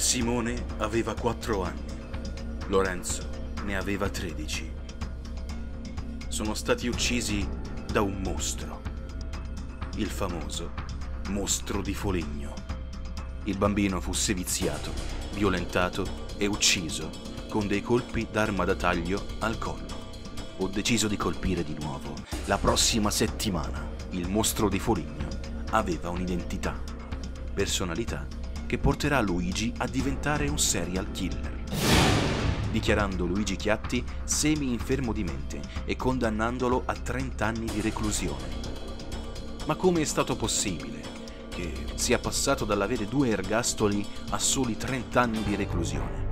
Simone aveva 4 anni, Lorenzo ne aveva 13. Sono stati uccisi da un mostro, il famoso mostro di Foligno. Il bambino fu seviziato, violentato e ucciso con dei colpi d'arma da taglio al collo. Ho deciso di colpire di nuovo. La prossima settimana il mostro di Foligno aveva un'identità, personalità che porterà Luigi a diventare un serial killer. Dichiarando Luigi Chiatti semi-infermo di mente e condannandolo a 30 anni di reclusione. Ma come è stato possibile che sia passato dall'avere due ergastoli a soli 30 anni di reclusione?